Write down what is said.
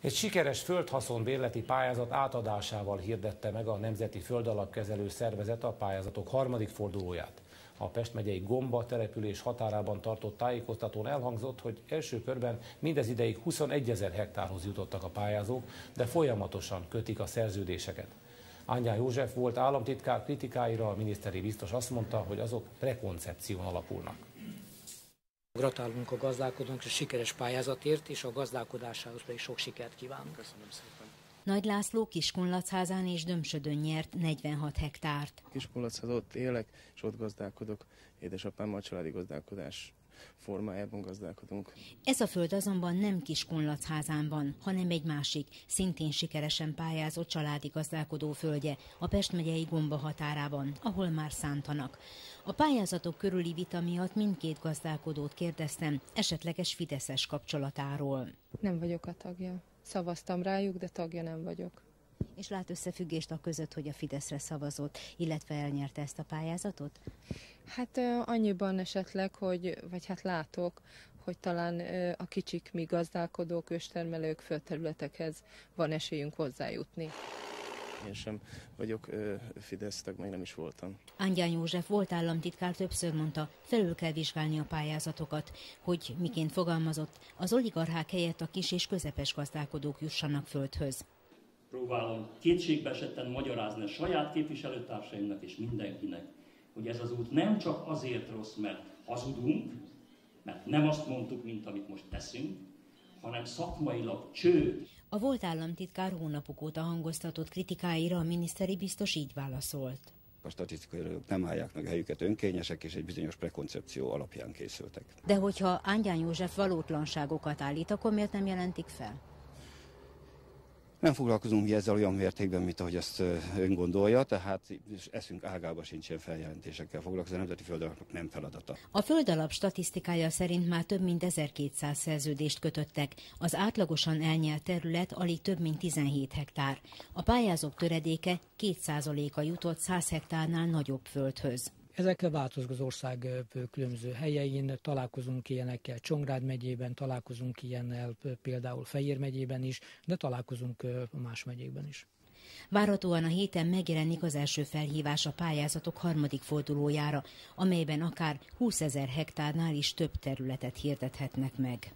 Egy sikeres földhaszon bérleti pályázat átadásával hirdette meg a Nemzeti Földalapkezelő Szervezet a pályázatok harmadik fordulóját. A Pest megyei Gomba település határában tartott tájékoztatón elhangzott, hogy első körben mindez ideig 21 ezer hektárhoz jutottak a pályázók, de folyamatosan kötik a szerződéseket. Ányá József volt államtitkár kritikáira, a miniszteri biztos azt mondta, hogy azok prekoncepción alapulnak. Gratulálunk a gazdálkodónak a sikeres pályázatért, és a gazdálkodásához pedig sok sikert kívánunk. Köszönöm szépen. Nagy László Kiskunlacházán és Dömsödön nyert 46 hektárt. Kiskunlachház ott élek, és ott gazdálkodok. Édesapámmal családi gazdálkodás formájában gazdálkodunk. Ez a föld azonban nem Kiskunlacházán van, hanem egy másik, szintén sikeresen pályázott családi gazdálkodó földje, a Pest megyei Gomba határában, ahol már szántanak. A pályázatok körüli vita miatt mindkét gazdálkodót kérdeztem esetleges Fideszes kapcsolatáról. Nem vagyok a tagja. Szavaztam rájuk, de tagja nem vagyok. És lát összefüggést a között, hogy a Fideszre szavazott, illetve elnyerte ezt a pályázatot? Hát annyiban esetleg, hogy, vagy hát látok, hogy talán a kicsik mi gazdálkodók, őstermelők földterületekhez van esélyünk hozzájutni. Én sem vagyok ö, Fidesz tag, meg nem is voltam. Angyán József volt államtitkár többször mondta, felül kell vizsgálni a pályázatokat, hogy miként fogalmazott, az oligarchák helyett a kis és közepes gazdálkodók jussanak földhöz. Próbálom kétségbe esetten magyarázni a saját képviselőtársaimnak és mindenkinek, hogy ez az út nem csak azért rossz, mert hazudunk, mert nem azt mondtuk, mint amit most teszünk, hanem szakmailag cső. A volt államtitkár hónapok óta hangoztatott kritikáira a miniszteri biztos így válaszolt. A statisztikai adatok nem állják meg helyüket, önkényesek és egy bizonyos prekoncepció alapján készültek. De hogyha Ángyán József valótlanságokat állít, akkor miért nem jelentik fel? Nem foglalkozunk mi ezzel olyan mértékben, mint ahogy azt ön gondolja, tehát eszünk ágába sincs ilyen feljelentésekkel foglalkozni, a Nemzeti Földalapnak nem feladata. A Földalap statisztikája szerint már több mint 1200 szerződést kötöttek. Az átlagosan elnyelt terület alig több mint 17 hektár. A pályázók töredéke 2%-a jutott 100 hektárnál nagyobb földhöz. Ezekkel változunk az ország különböző helyein, találkozunk ilyenekkel Csongrád megyében, találkozunk ilyennel például Fejér megyében is, de találkozunk más megyékben is. Várhatóan a héten megjelenik az első felhívás a pályázatok harmadik fordulójára, amelyben akár 20 ezer hektárnál is több területet hirdethetnek meg.